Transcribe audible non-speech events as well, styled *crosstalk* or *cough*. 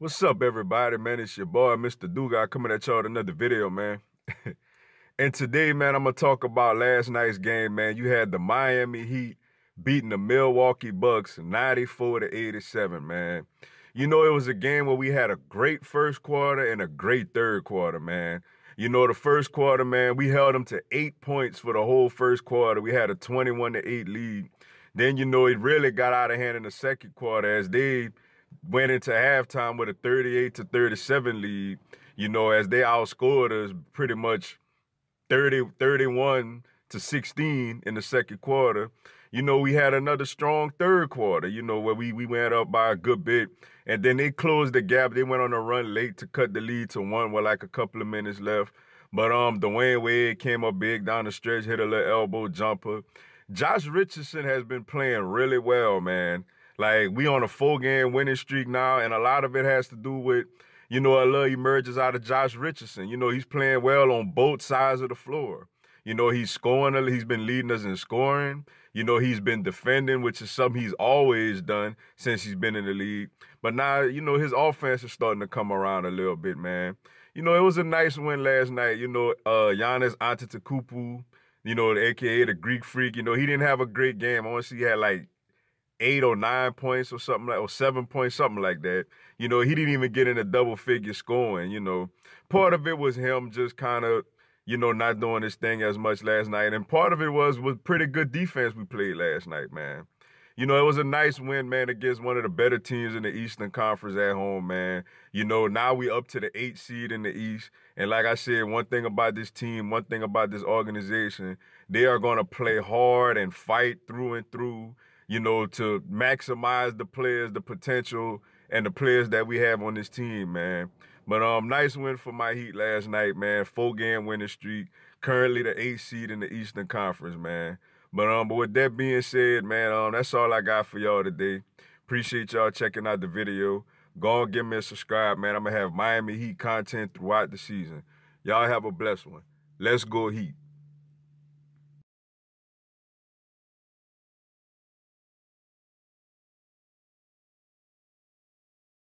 What's up, everybody, man? It's your boy, Mr. Dugas, coming at y'all with another video, man. *laughs* and today, man, I'm going to talk about last night's game, man. You had the Miami Heat beating the Milwaukee Bucks 94 to 87, man. You know, it was a game where we had a great first quarter and a great third quarter, man. You know, the first quarter, man, we held them to eight points for the whole first quarter. We had a 21 to 8 lead. Then, you know, it really got out of hand in the second quarter as they went into halftime with a 38 to 37 lead, you know, as they outscored us pretty much 30, 31 to 16 in the second quarter. You know, we had another strong third quarter, you know, where we, we went up by a good bit. And then they closed the gap. They went on a run late to cut the lead to one with like a couple of minutes left. But um, Dwyane Wade came up big down the stretch, hit a little elbow jumper. Josh Richardson has been playing really well, man. Like we on a full game winning streak now, and a lot of it has to do with, you know, a little emerges out of Josh Richardson. You know, he's playing well on both sides of the floor. You know, he's scoring. He's been leading us in scoring. You know, he's been defending, which is something he's always done since he's been in the league. But now, you know, his offense is starting to come around a little bit, man. You know, it was a nice win last night. You know, uh Giannis Antetokounmpo, you know, aka the Greek Freak. You know, he didn't have a great game. See he had like eight or nine points or something like or seven points, something like that. You know, he didn't even get in a double figure scoring, you know. Part of it was him just kind of, you know, not doing his thing as much last night. And part of it was was pretty good defense we played last night, man. You know, it was a nice win, man, against one of the better teams in the Eastern Conference at home, man. You know, now we up to the eight seed in the East. And like I said, one thing about this team, one thing about this organization, they are going to play hard and fight through and through you know, to maximize the players, the potential, and the players that we have on this team, man. But um, nice win for my Heat last night, man. Full game winning streak. Currently the eighth seed in the Eastern Conference, man. But um, but with that being said, man, um, that's all I got for y'all today. Appreciate y'all checking out the video. Go and give me a subscribe, man. I'm gonna have Miami Heat content throughout the season. Y'all have a blessed one. Let's go Heat.